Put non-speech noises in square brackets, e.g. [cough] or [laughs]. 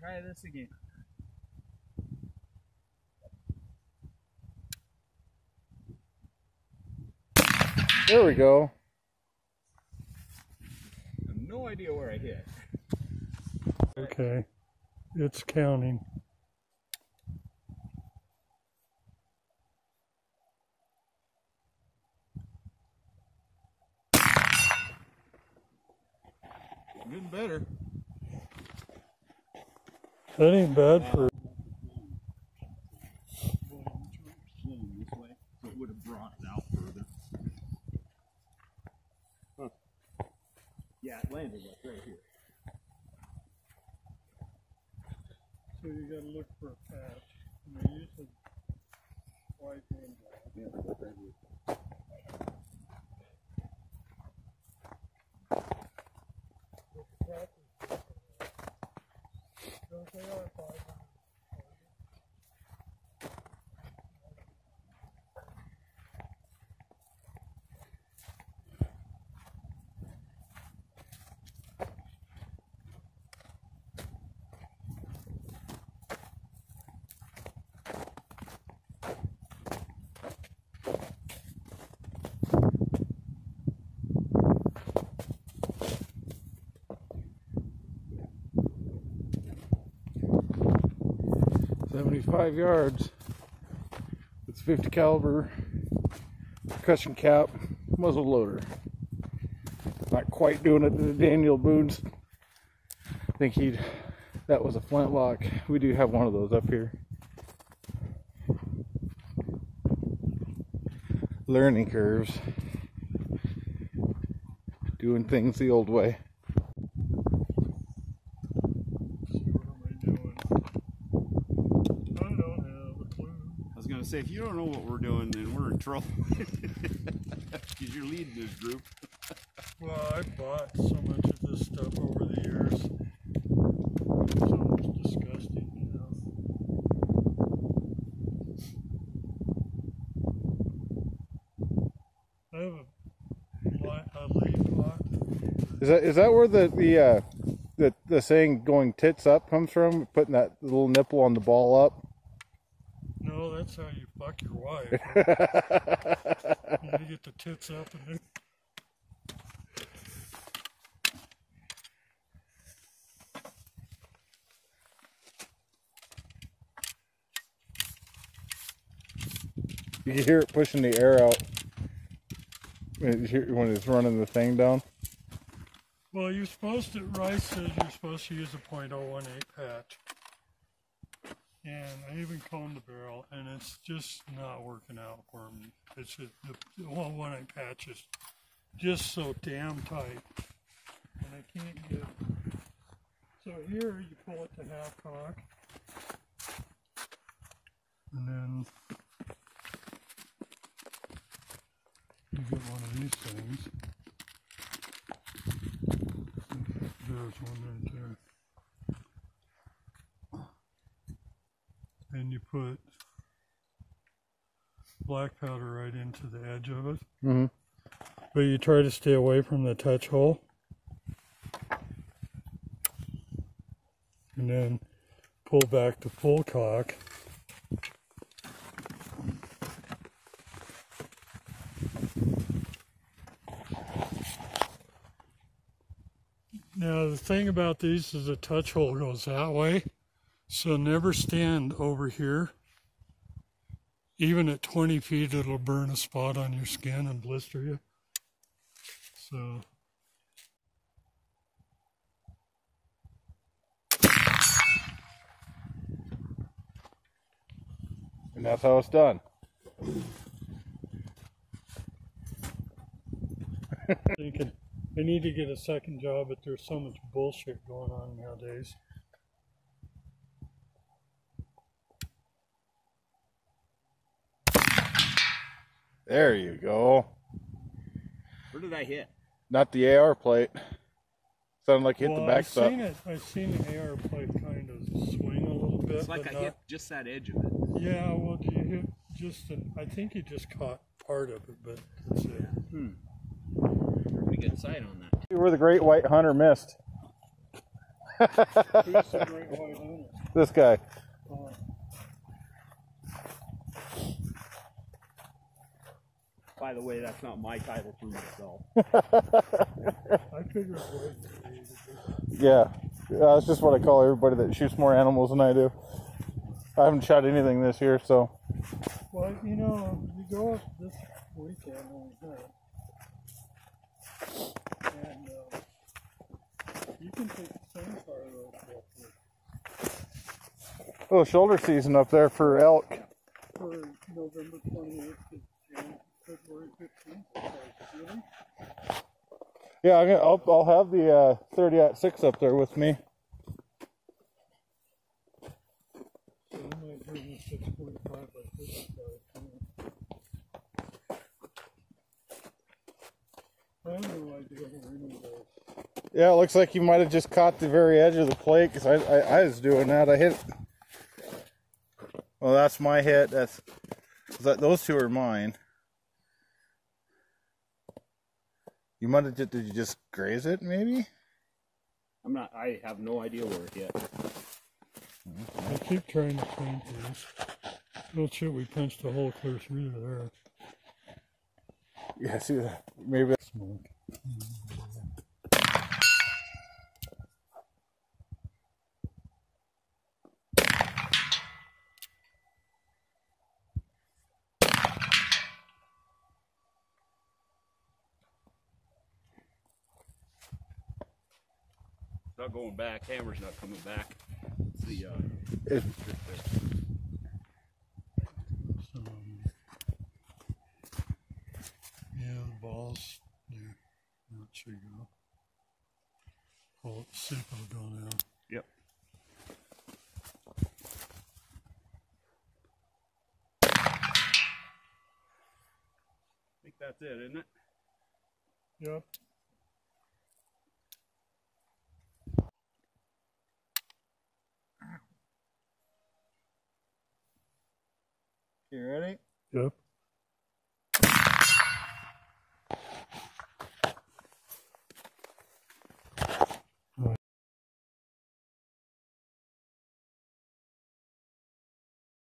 try this again. There we go. I have no idea where I hit. Okay, it's counting. Getting better. That ain't bad for. Swing this way, so it would have brought it out further. Huh. Yeah, it landed like right here. So you gotta look for a patch. And they usually white hand Yeah, right here. they Seventy-five yards. It's fifty caliber percussion cap muzzle loader. Not quite doing it to the Daniel Boone's. I think he'd that was a flintlock. We do have one of those up here. Learning curves. Doing things the old way. See what am I doing? I don't have a clue. I was gonna say, if you don't know what we're doing, then we're in trouble. [laughs] Because you're leading this group. Well, I bought so much of this stuff over the years. It's almost disgusting, you know. I have a, li- a lead pot. Is that is that where the the uh, the the saying "going tits up" comes from? Putting that little nipple on the ball up. No, that's how you fuck your wife. [laughs] you get the tits up and then. You can hear it pushing the air out when it's, when it's running the thing down. Well, you're supposed to, Rice says you're supposed to use a .018 patch. And I even coned the barrel, and it's just not working out for me. It's just, the, the 118 patch is just so damn tight. And I can't get. So here you pull it to half cock. And then you get one of these things. There's one right there. And you put black powder right into the edge of it. Mm-hmm. But you try to stay away from the touch hole. And then pull back to full cock. Now the thing about these is the touch hole goes that way. So never stand over here. Even at 20 feet, it'll burn a spot on your skin and blister you. So And that's how it's done. thinking I need to get a second job, but there's so much bullshit going on nowadays. There you go. Where did I hit? Not the AR plate. Sounded like hit well, the back I've stop. seen it. I've seen the AR plate kind of swing a little bit. It's like I not- hit just that edge of it. Yeah, well, do you hit just? An, I think you just caught part of it, but that's it. Hmm. Pretty good sight on that. Where the great white hunter missed. Who's the great white hunter? [laughs] This guy. By the way, that's not my title for myself. I figured it was. Yeah. yeah, that's just what I call everybody that shoots more animals than I do. I haven't shot anything this year, so Well, you know, you go up this weekend on that, and uh, you can take the same car road up there little shoulder season up there for elk. Yeah, I'm gonna, I'll, I'll have the uh, 30 aught six up there with me. So you might bring a 645 by 55. I have no idea where any of those. Yeah, it looks like you might have just caught the very edge of the plate because I, I, I was doing that. I hit. Well, that's my hit. That's that. Those two are mine. You might have just. Did you just graze it? Maybe. I'm not. I have no idea where it hit. I keep trying to find things. Oh shit, we punched a hole clear through there. Yeah. See that? Maybe. Smoke. It's not going back. Hammer's not coming back. It's the uh, It, So, yeah, the balls. Yeah, that should go. Oh, see if it'll go now. Yep. I think that's it, isn't it? Yep. You ready? Yep.